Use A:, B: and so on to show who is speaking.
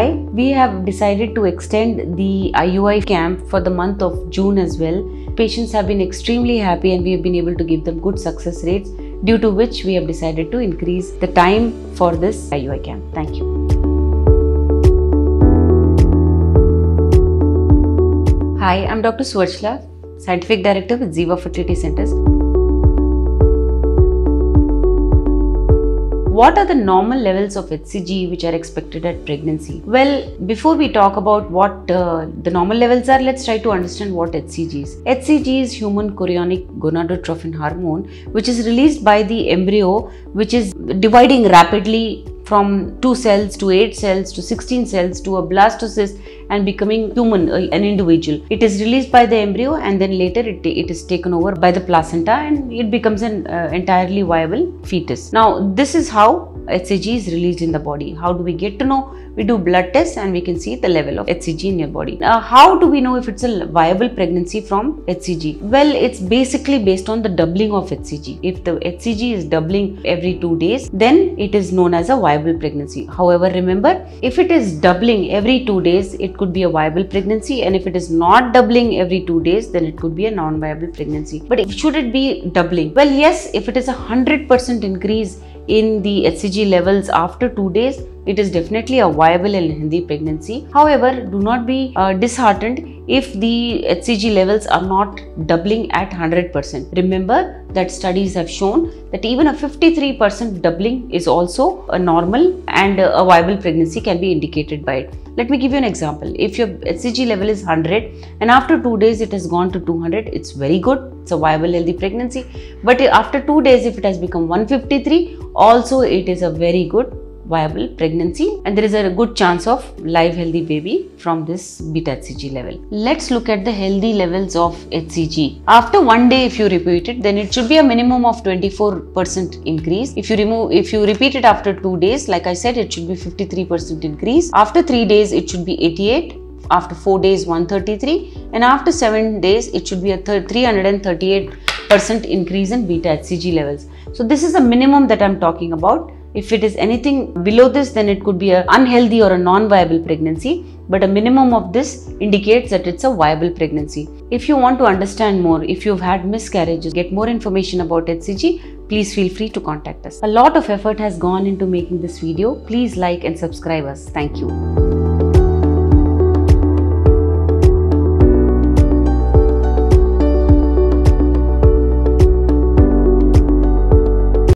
A: have decided to extend the IUI camp for the month of June as well. Patients have been extremely happy and we have been able to give them good success rates, due to which we have decided to increase the time for this IUI camp. Thank you. Hi, I'm Dr. Suvarchala, Scientific Director with Ziva Fertility Centers. What are the normal levels of HCG which are expected at pregnancy? Well, before we talk about what uh, the normal levels are, let's try to understand what HCG is. HCG is human chorionic gonadotrophin hormone, which is released by the embryo, which is dividing rapidly from 2 cells to 8 cells to 16 cells to a blastocyst and becoming human, an individual. It is released by the embryo and then later it, it is taken over by the placenta and it becomes an uh, entirely viable fetus. Now, this is how HCG is released in the body. How do we get to know? We do blood tests and we can see the level of HCG in your body. Uh, how do we know if it's a viable pregnancy from HCG? Well, it's basically based on the doubling of HCG. If the HCG is doubling every two days, then it is known as a viable pregnancy. However, remember, if it is doubling every two days, it could be a viable pregnancy, and if it is not doubling every two days, then it could be a non-viable pregnancy. But should it be doubling? Well, yes, if it is a hundred percent increase in the HCG levels after two days, it is definitely a viable and healthy pregnancy. However, do not be uh, disheartened if the HCG levels are not doubling at 100%. Remember that studies have shown that even a 53% doubling is also a normal and a viable pregnancy can be indicated by it. Let me give you an example. If your HCG level is 100 and after 2 days it has gone to 200, it's very good. It's a viable healthy pregnancy. But after 2 days if it has become 153, also it is a very good viable pregnancy and there is a good chance of live healthy baby from this beta HCG level. Let's look at the healthy levels of HCG. After one day if you repeat it then it should be a minimum of 24% increase. If you remove if you repeat it after 2 days like I said it should be 53% increase. After 3 days it should be 88 after 4 days 133 and after 7 days it should be a 338 percent increase in beta HCG levels. So this is a minimum that I'm talking about. If it is anything below this, then it could be an unhealthy or a non-viable pregnancy. But a minimum of this indicates that it's a viable pregnancy. If you want to understand more, if you've had miscarriages, get more information about HCG, please feel free to contact us. A lot of effort has gone into making this video. Please like and subscribe us. Thank you.